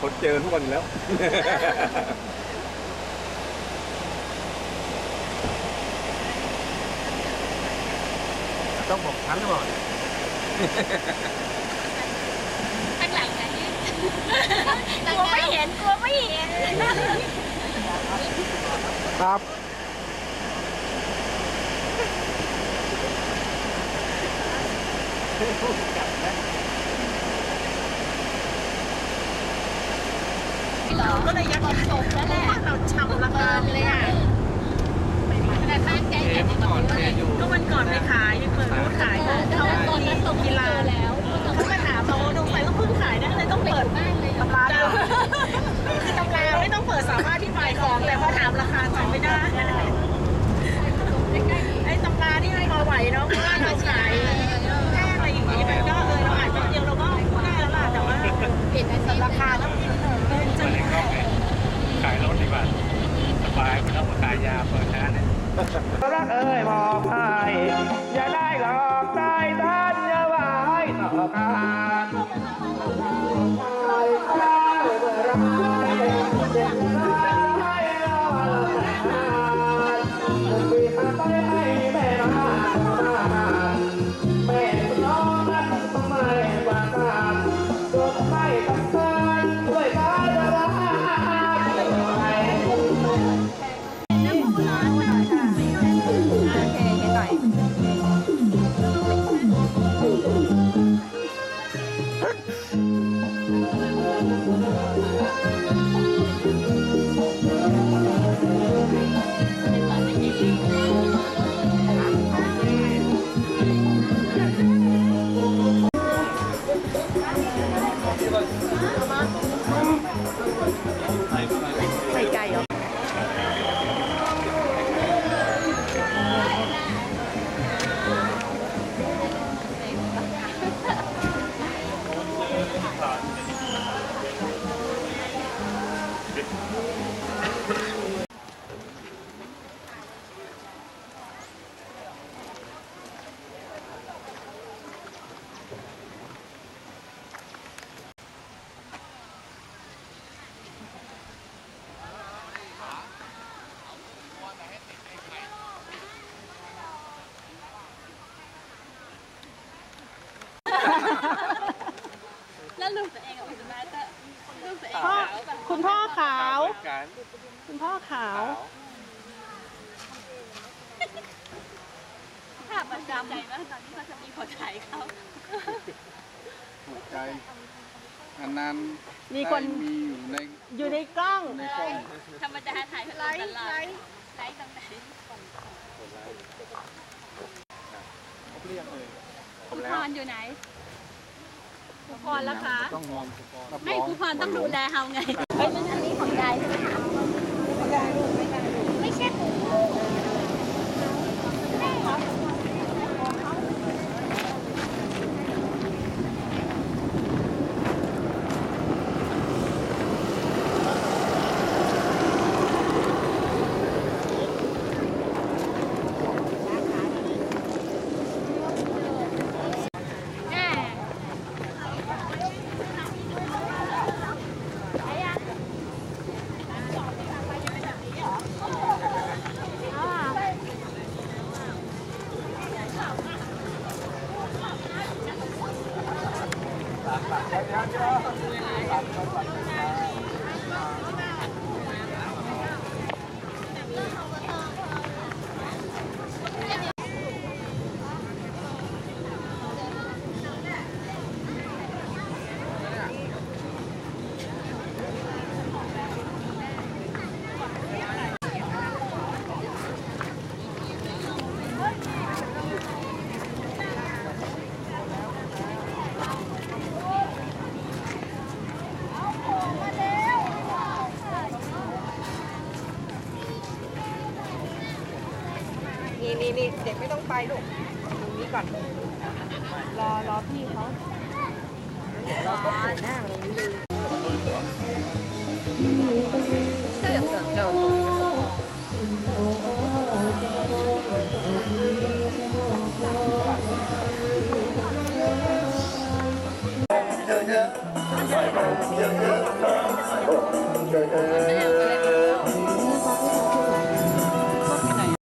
คนเจอทุกวันอยู่แล้ว ต้องบอกชั้นหรือเปล่าข้างหลังไงกลัวไม่เห็นกลัวไม่เห็น ครับ ก็เลยยักษ์ตกแล้วแหละเราชำระการเลยอะแต่ตั้งใจจะมาก่อนเลยก็วันก่อนไปขาย รักเอ้ยบอกให้อย่าได้หรอ แล้วลูกตัวเองกับคุณแม่ก็ลูกตัวเองพ่อขาวแบบคุณพ่อขาวการคุณพ่อขาว ภาพประจำใจว่าตอนที่เขาจะมีคนถ่ายเขาถูกใจนานๆมีคน ได้มีอยู่ในอยู่ในกล้อง ในกล้องธรรมดาถ่ายตลอดไลฟ์ไลฟ์ตรงไหนเรียกเลยครูพรอยู่ไหนค รูพรแล้วคะต้องนอนรับไม่รองครูพรต้องดูแลเฮาไงเฮ้ยอันนี้ของยายใช่ไหมคะไม่ใช่ของลูกแม่เหรอ แม่ ครับ นี่นี่เด็กไม่ต้องไปลูกตรงนี้ก่อน รอรอพี่เขาเราก็เปิดหน้าตรงนี้เลยเเธอ